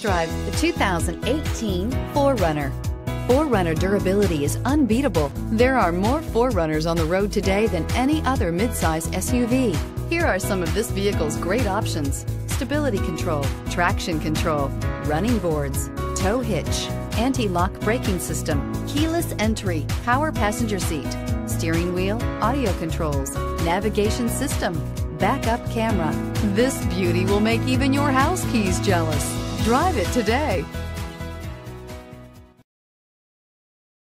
Drive the 2018 4Runner. 4Runner durability is unbeatable. There are more 4Runners on the road today than any other midsize SUV. Here are some of this vehicle's great options. Stability control, traction control, running boards, tow hitch, anti-lock braking system, keyless entry, power passenger seat, steering wheel, audio controls, navigation system, backup camera. This beauty will make even your house keys jealous. Drive it today.